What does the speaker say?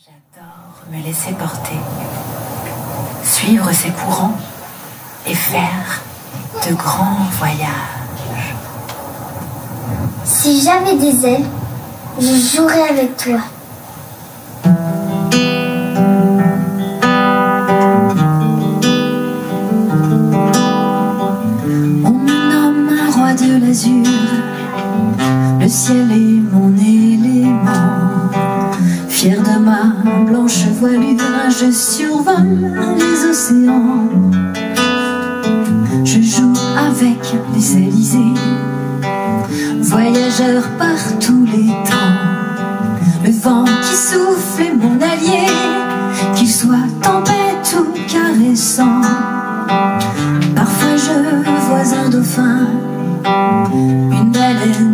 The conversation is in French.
J'adore me laisser porter, suivre ses courants et faire de grands voyages. Si j'avais des ailes, je jouerais avec toi. On me nomme un roi de l'azur, le ciel est mon élément blanche voile voilure, je survole les océans. Je joue avec les Élysées, voyageurs par tous les temps. Le vent qui souffle est mon allié, qu'il soit tempête ou caressant. Parfois je vois un dauphin, une baleine